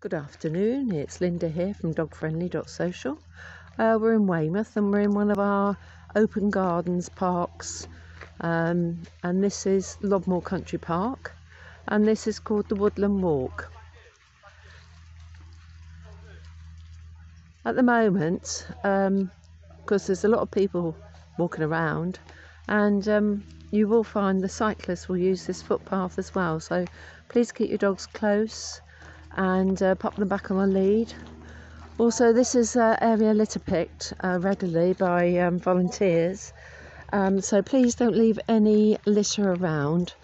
Good afternoon, it's Linda here from dogfriendly.social. Uh, we're in Weymouth and we're in one of our open gardens parks um, and this is Lodmoor Country Park and this is called the Woodland Walk. At the moment, because um, there's a lot of people walking around and um, you will find the cyclists will use this footpath as well so please keep your dogs close and uh, pop them back on a lead. Also, this is uh, area litter picked uh, regularly by um, volunteers, um, so please don't leave any litter around.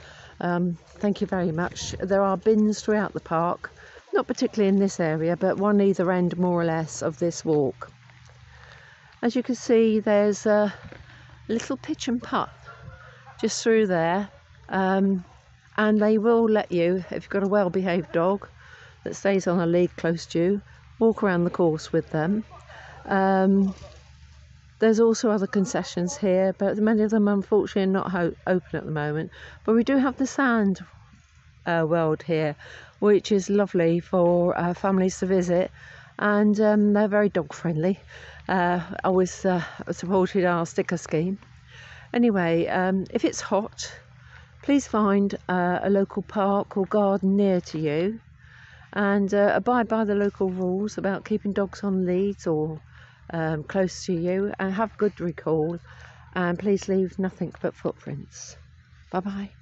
Um, thank you very much. There are bins throughout the park, not particularly in this area, but one either end more or less of this walk. As you can see, there's a little pitch and putt just through there, um, and they will let you, if you've got a well behaved dog, that stays on a lead close to you, walk around the course with them. Um, there's also other concessions here, but many of them unfortunately are not open at the moment. But we do have the sand uh, world here, which is lovely for uh, families to visit, and um, they're very dog friendly. Uh, always uh, supported our sticker scheme. Anyway, um, if it's hot, please find uh, a local park or garden near to you and uh, abide by the local rules about keeping dogs on leads or um, close to you and have good recall and please leave nothing but footprints. Bye bye.